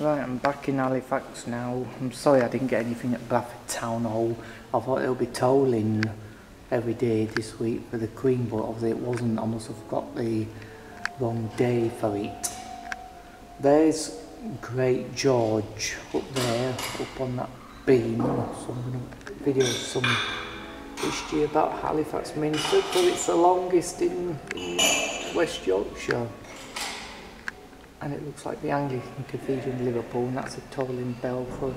Right, I'm back in Halifax now. I'm sorry I didn't get anything at Bradford Town Hall. I thought they'll be tolling every day this week for the Queen, but obviously it wasn't. I must have got the wrong day for it. There's Great George up there, up on that beam. So I'm going to video some history about Halifax Minster because it's the longest in West Yorkshire and it looks like the Anglican Cathedral in Liverpool and that's a tolling bell for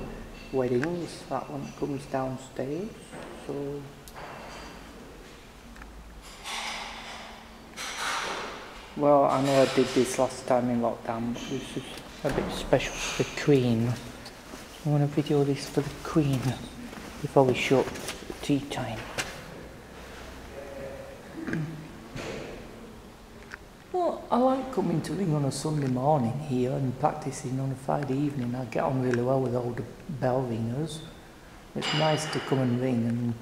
weddings. That one comes downstairs so. Well I know I did this last time in lockdown but this is a bit special for the Queen. I want to video this for the Queen before we shut tea time Well, I like coming to ring on a Sunday morning here and practicing on a Friday evening. I get on really well with all the bell ringers. It's nice to come and ring and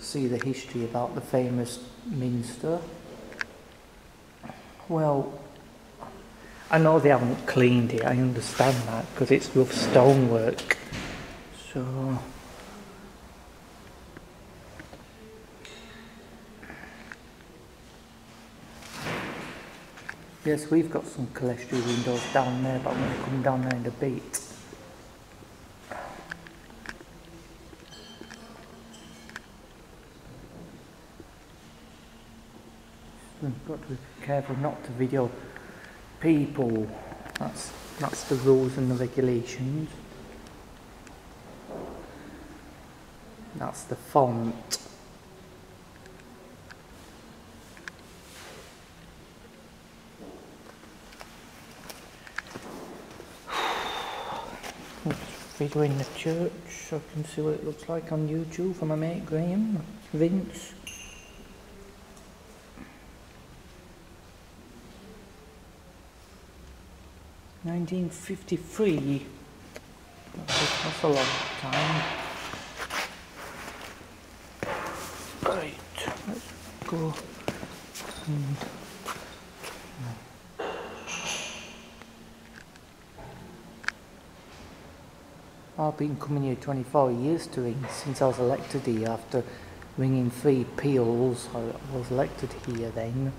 see the history about the famous Minster. Well, I know they haven't cleaned it, I understand that, because it's rough stonework. So, Yes, we've got some clerestory windows down there, but I'm going to come down there in a bit. We've got to be careful not to video people. That's that's the rules and the regulations. That's the font. Video in the church so I can see what it looks like on YouTube for my mate Graham, Vince. Nineteen fifty three. That's a long time. Right, let's go and I've been coming here 24 years to ring since I was elected here after ringing three peals. I was elected here then.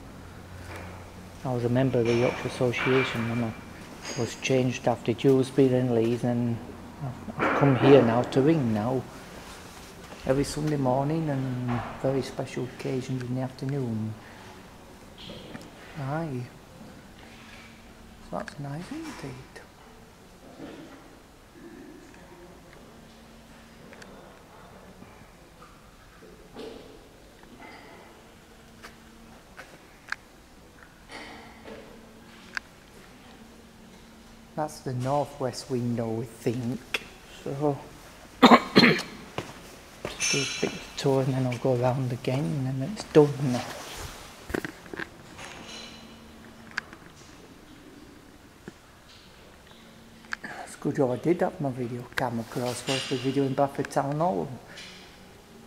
I was a member of the Yorkshire Association and I was changed after Dewsbury and Leeds and I've come here now to ring now. Every Sunday morning and very special occasions in the afternoon. Aye. So that's nice, isn't it? That's the northwest window, we think. So, do a big tour and then I'll go around again and then it's done. It's good job I did have my video camera because I was supposed to be videoing Bradford Town Hall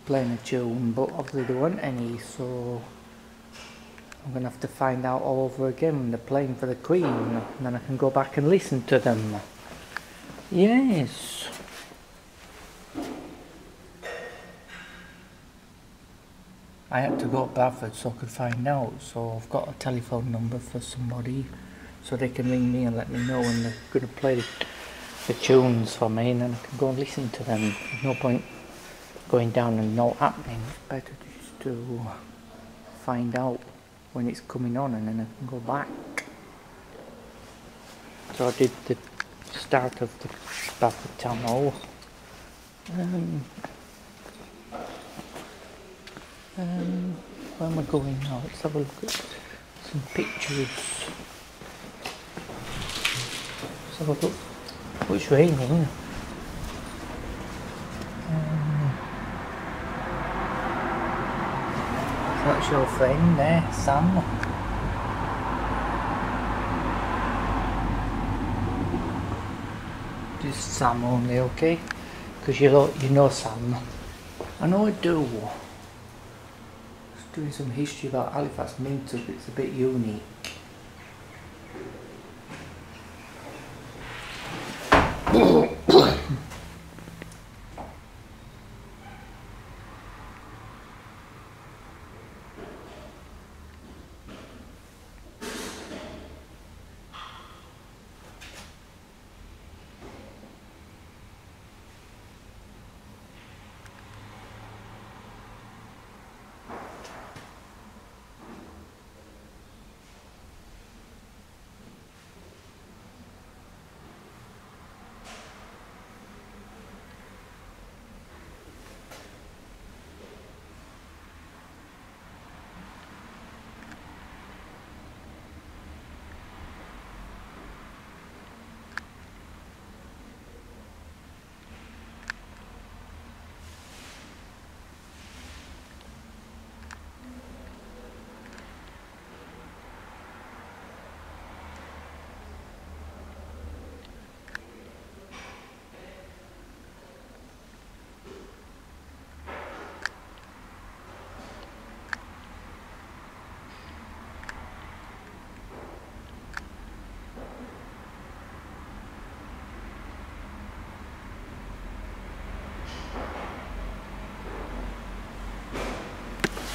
playing a tune, but obviously there weren't any, so I'm going to have to find out all over again when they're playing for the Queen and then I can go back and listen to them. Yes. I had to go to Bradford so I could find out so I've got a telephone number for somebody so they can ring me and let me know when they're going to play the, tunes for me and then I can go and listen to them. There's no point going down and not happening. It's better just to find out when it's coming on and then I can go back. So I did the start of the Town Hall. Um, um, where am I going now? Let's have a look at some pictures. Look. Oh, it's raining. That's your friend there, Sam. Just Sam only, okay? Because you know, you know Sam. I know I do. Just doing some history about Halifax Minster, it's a bit unique.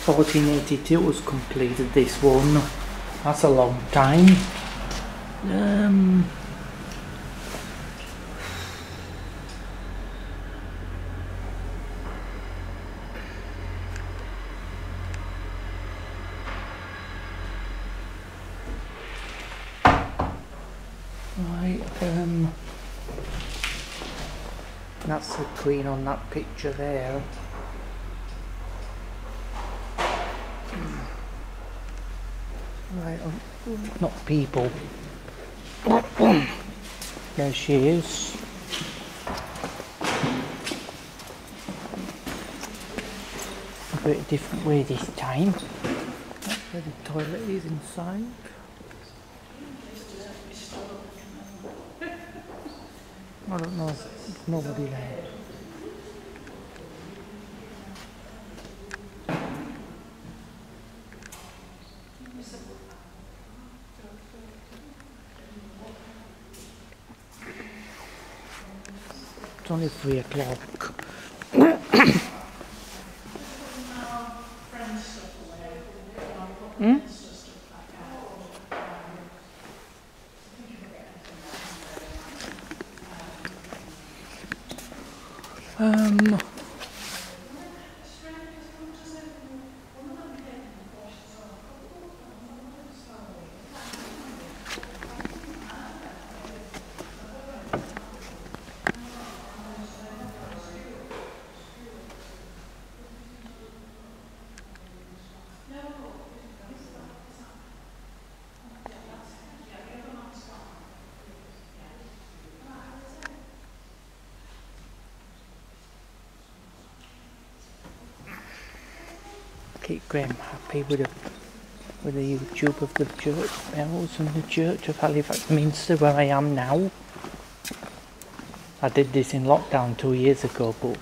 Fourteen eighty two was completed this one. That's a long time. Um Right, um that's the queen on that picture there. Right, um, not people. there she is. A bit different way this time. That's where the toilet is inside. I don't know. Nobody there. Only three o'clock. Keep Graham happy with the with the YouTube of the church bells and the church of Halifax Minster where I am now. I did this in lockdown two years ago but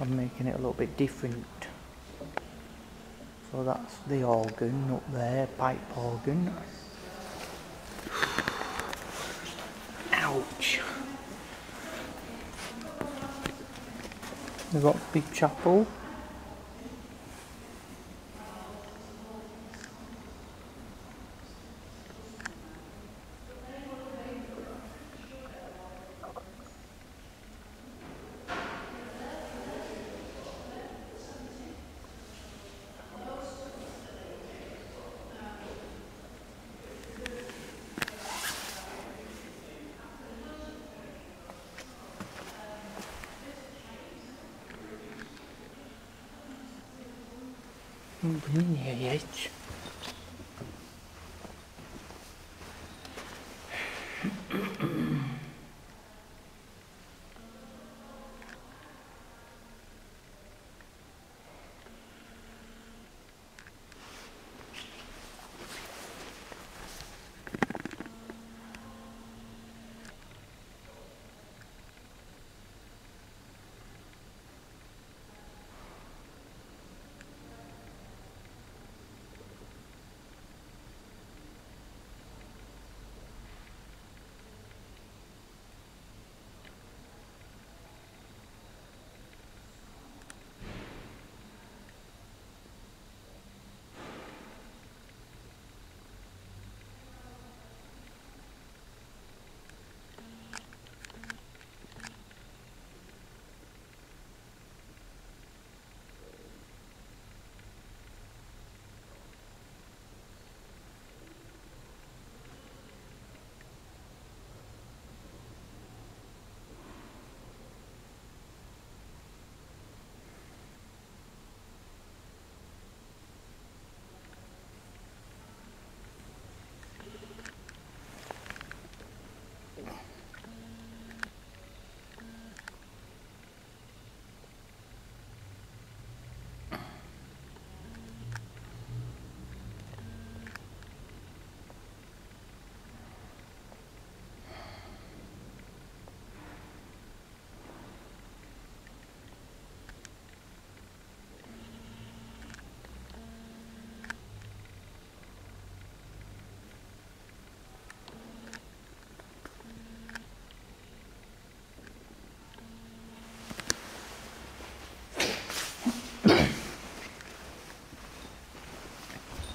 I'm making it a little bit different. So that's the organ up there, pipe organ. Ouch. We've got big chapel. Been here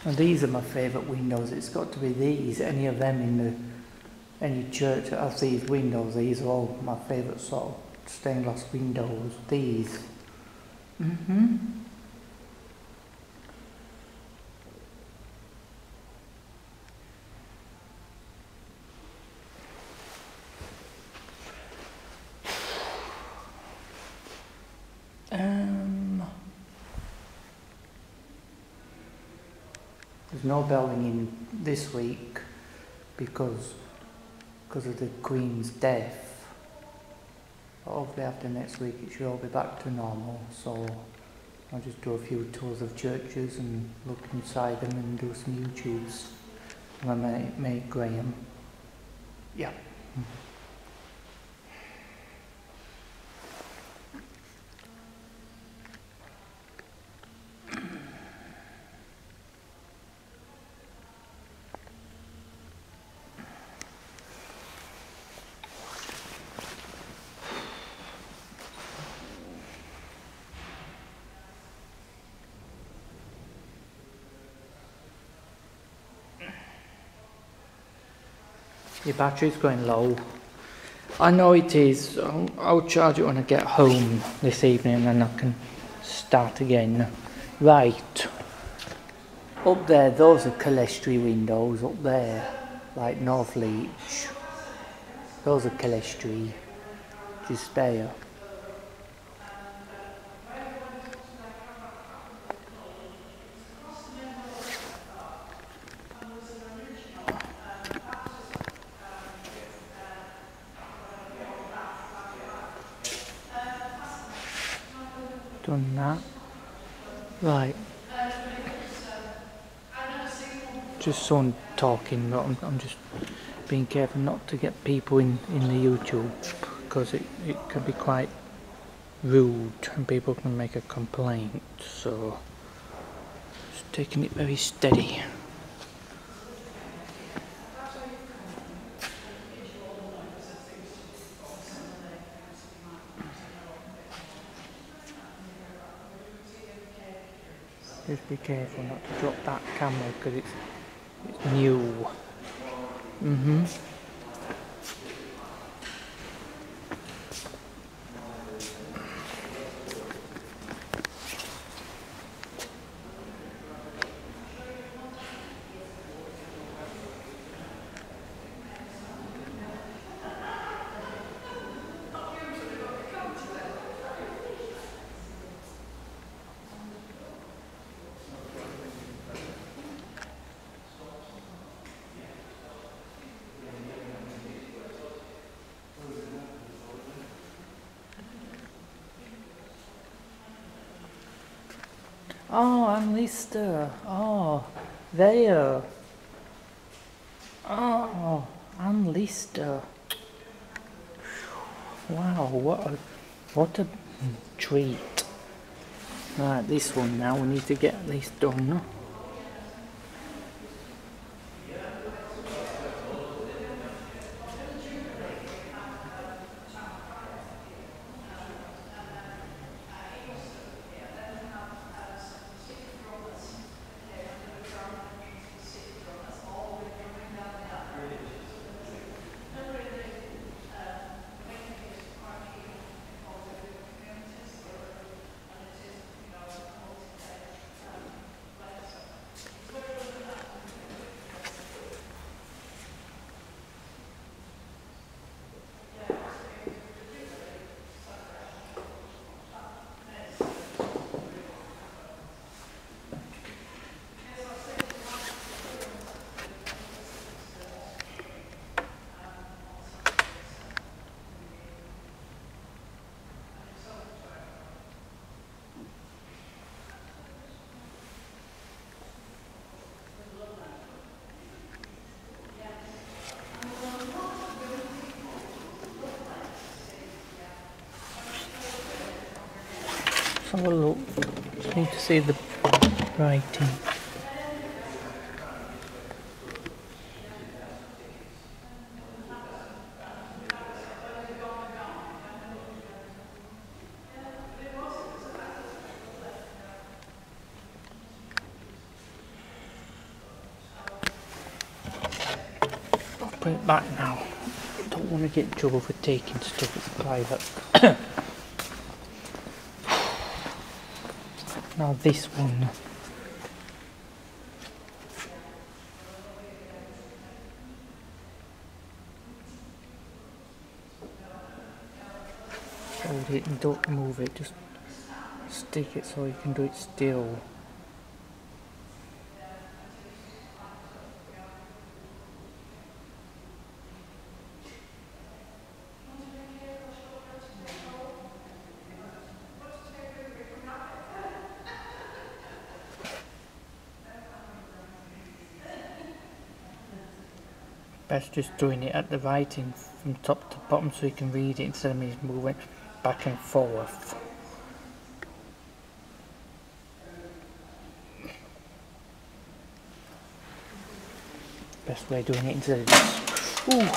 And these are my favourite windows. It's got to be these. Any of them in the any church that has these windows. These are all my favourite sort of stained glass windows. These. Mhm. Um, no belling in this week because because of the Queen's death. But hopefully after next week it should all be back to normal. So I'll just do a few tours of churches and look inside them and do some YouTubes. I mate, mate Graham. Yeah. Mm-hmm. Battery's going low. I know it is. I'll, I'll charge it when I get home this evening and I can start again. Right. Up there, those are clerestory windows up there, like Northleach. Those are clerestory, just there. Done that. Right. Just someone talking, but I'm, I'm just being careful not to get people in, in the YouTube because it, it can be quite rude and people can make a complaint. So, just taking it very steady. Just be careful not to drop that camera because it's, it's new. Mhm. Oh, Anne Lister. Oh, there. Oh, Anne Lister. Wow, what a what a treat. Right, this one now we need to get this done. have a look. Just need to see the writing. I'll put it back now. I don't want to get in trouble for taking stuff that's private. now this one. Hold it and don't move it. Just stick it so you can do it still. Best just doing it at the writing from top to bottom so you can read it instead of me moving back and forth. Best way of doing it instead of this. Ooh.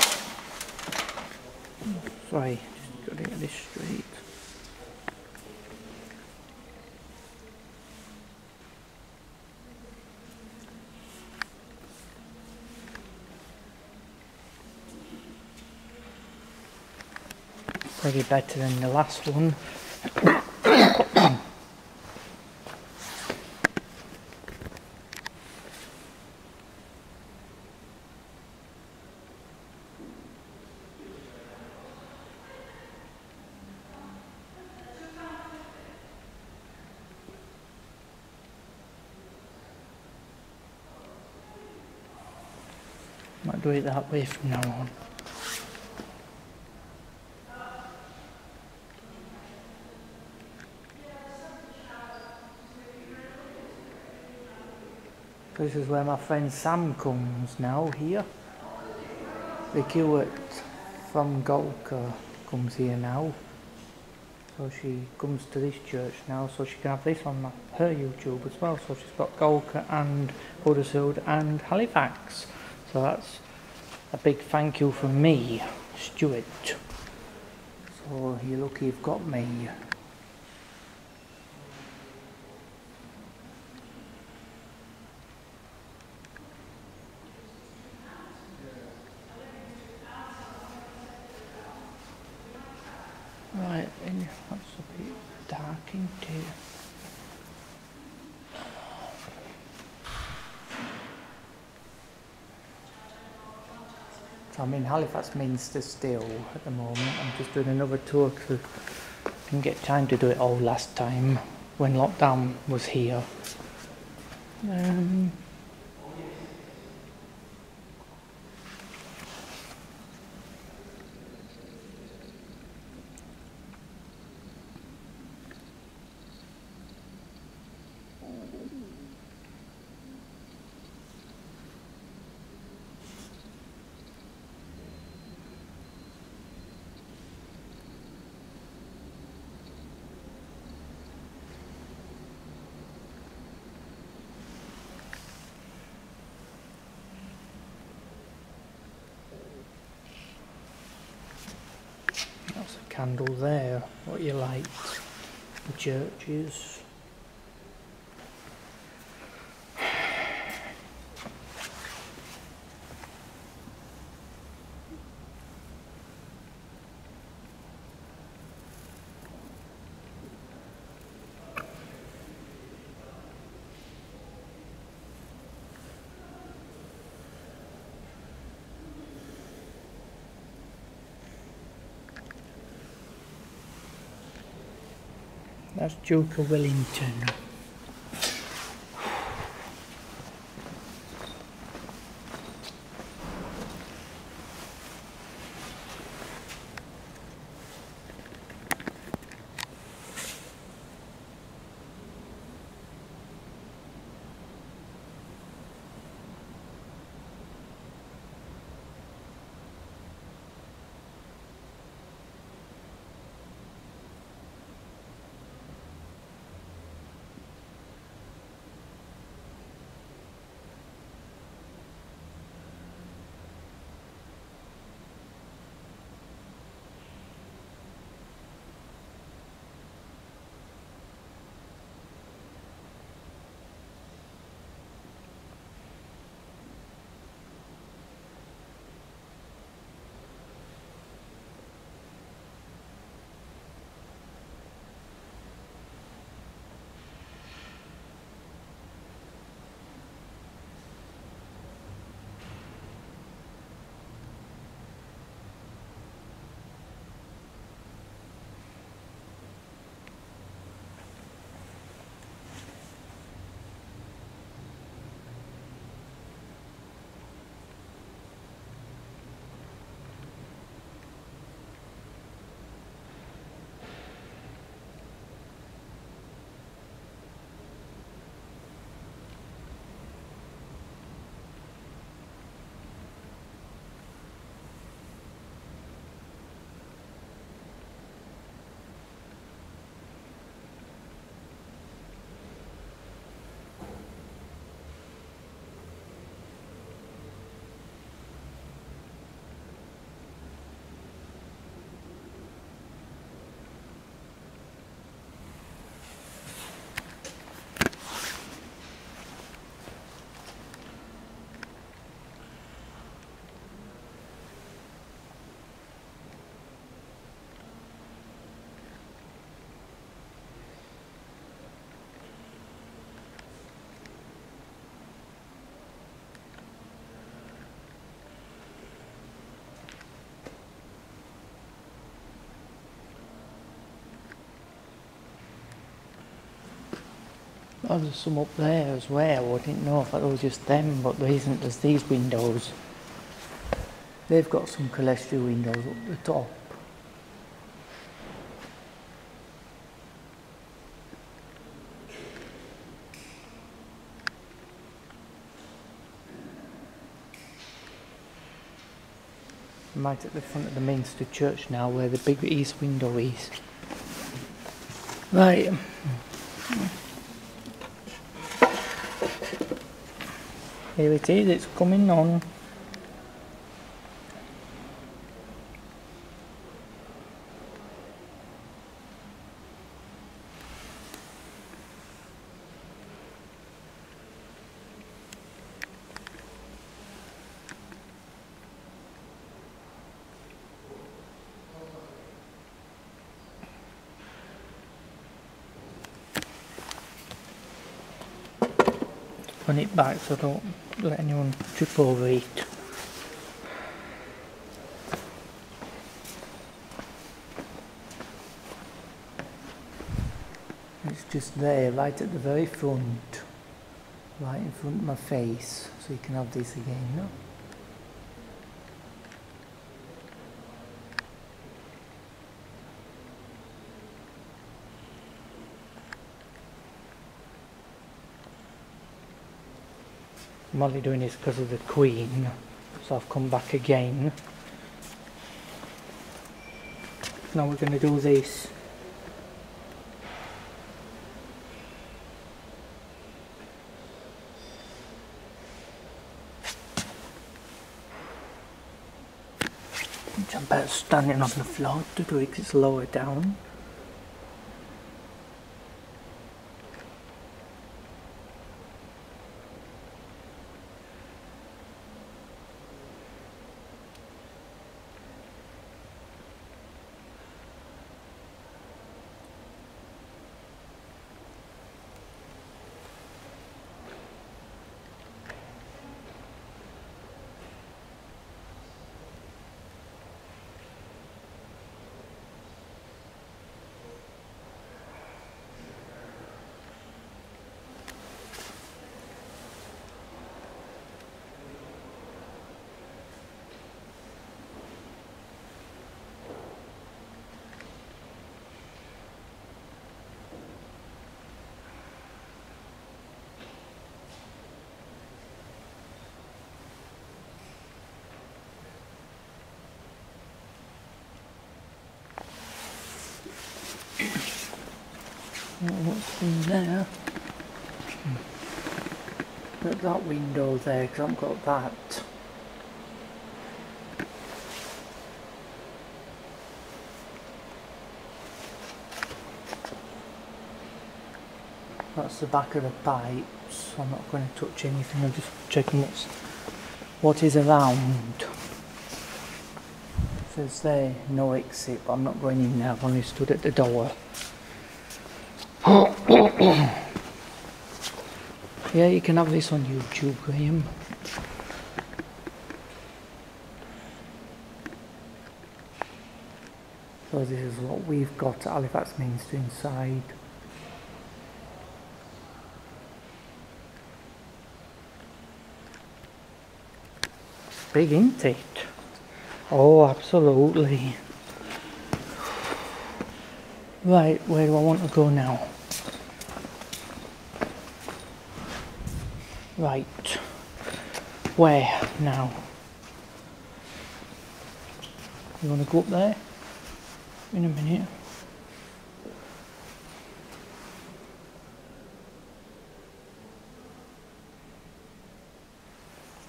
Sorry, just got to get this straight. Pretty better than the last one. Might do it that way from now on. This is where my friend Sam comes now here. The curate from Golcar comes here now. So she comes to this church now so she can have this on her YouTube as well. So she's got Golcar and Huddersfield and Halifax. So that's a big thank you from me, Stuart. So you're lucky you've got me. Right, and that's a bit dark into it. So I'm in Halifax Minster still at the moment. I'm just doing another tour because I didn't get time to do it all last time when lockdown was here. Um, That's a candle there. What you like? The churches. That's Duke Oh, there's some up there as well. I didn't know if that was just them, but there isn't. There's these windows. They've got some clerestory windows up the top. Right at the front of the Minster Church now where the big east window is. Right. Here it is, it's coming on. Run it back so don't let anyone trip over it. It's just there, right at the very front, right in front of my face, so you can have this again. No? I'm only doing this because of the Queen, so I've come back again. Now we're going to do this. I'm better standing on the floor to do it, it's lower down. What's in there. At that window there, because I've got that. That's the back of the pipes. I'm not going to touch anything. I'm just checking what's what is around. It says there no exit, but I'm not going in there. I've only stood at the door. Yeah, you can have this on YouTube, Graham. So this is what we've got at Halifax Minster inside. Big, isn't it? Oh, absolutely. Right, where do I want to go now? Right. Where now? You want to go up there? In a minute.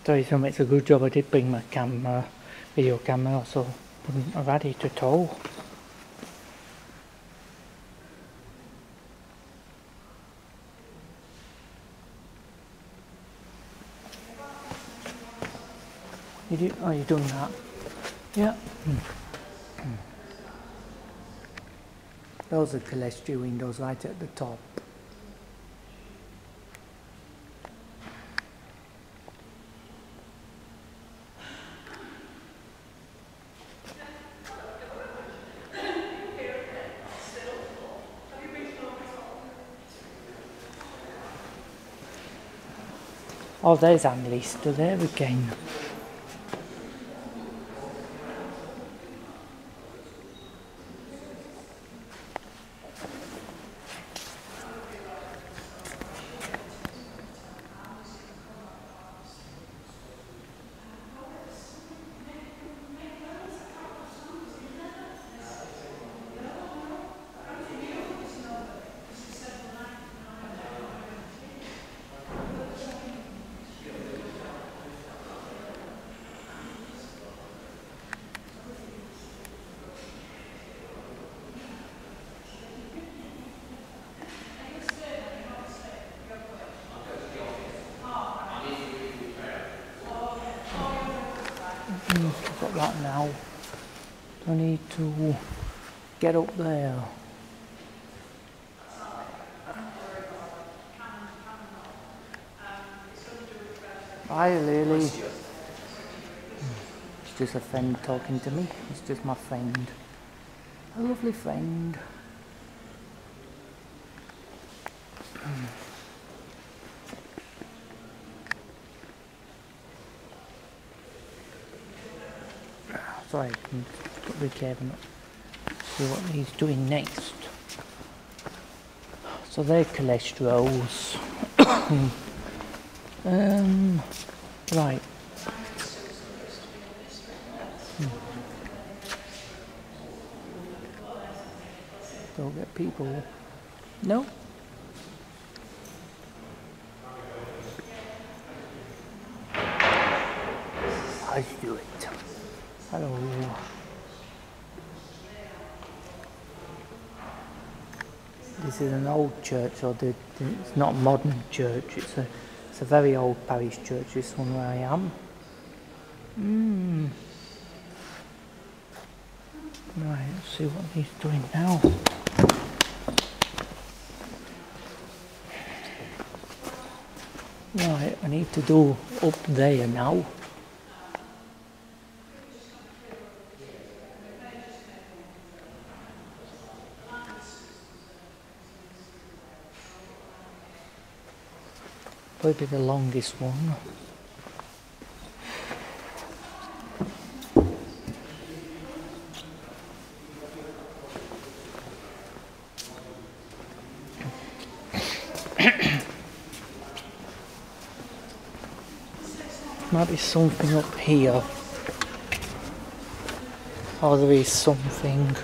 You something, it's a good job I did bring my camera, video camera, so wouldn't have had it at all. You do, oh, you're doing that. Yeah. Mm. Mm. Those are clerestory windows right at the top. Oh, there's Anne Lister there again. I've got that now. I need to get up there. Hi Lily. It's just a friend talking to me. It's just my friend. A lovely friend. Sorry, put the cabin up. See what he's doing next. So they're clerestories. um, right. Hmm. Don't get people. No. I do it. Hello. This is an old church, or the, it's not a modern church. It's a, it's a very old parish church. This one where I am. Mm. Right, let's see what he's doing now. Right, I need to do up there now. Probably the longest one. Might be something up here. Oh, there is something.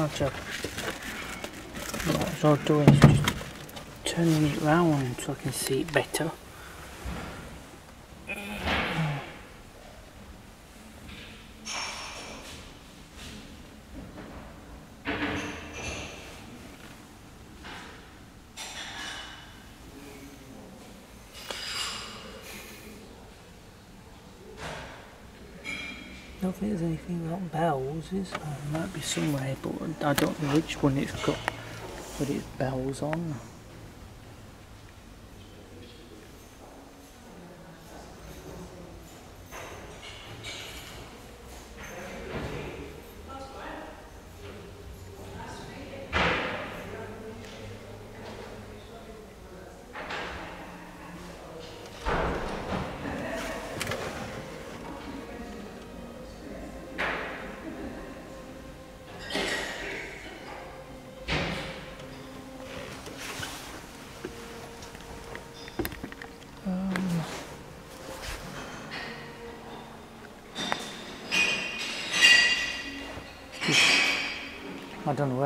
That's a what I was doing just turning it round so I can see it better. don't think there's anything about there? might be somewhere, but I don't know which one it's got, but it's bells on.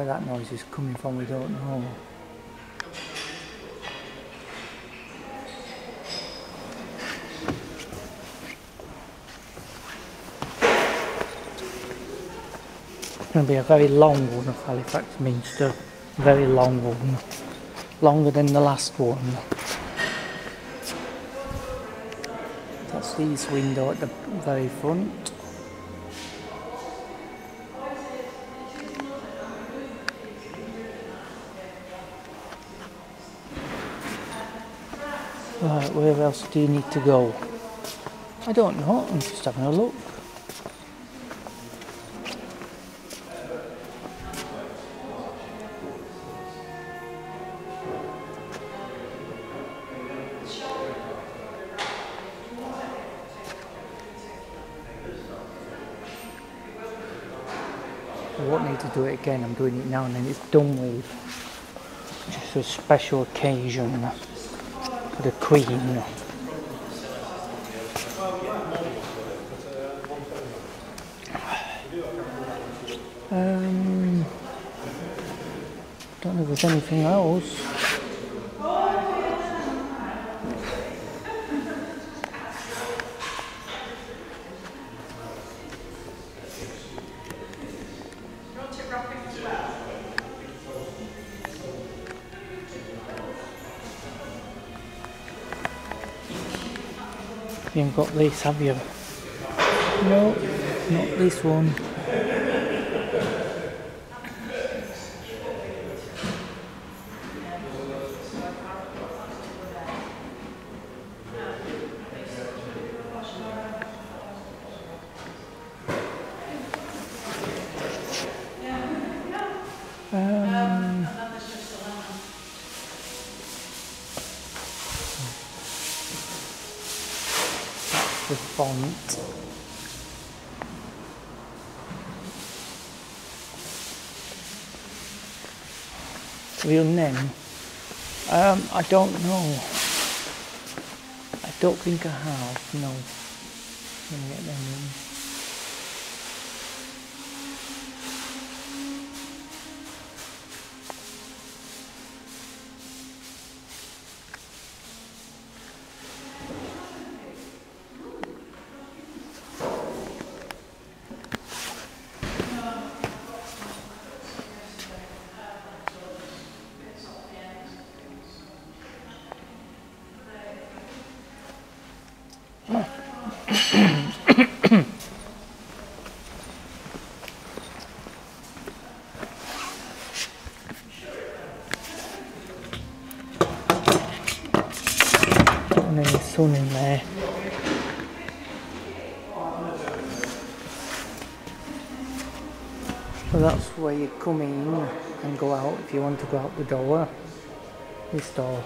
Where that noise is coming from, we don't know. It's going to be a very long one of Halifax Minster, very long one, longer than the last one. That's east window at the very front. Right, where else do you need to go? I don't know, I'm just having a look. I won't need to do it again, I'm doing it now and then it's done with. Just a special occasion the Queen. Um, don't know if there's anything else. Haven't got this, have you? No, not this one. Um, that's the font. Real name? Um, I don't know. I don't think I have, no. In there. So that's where you come in and go out if you want to go out the door. This door.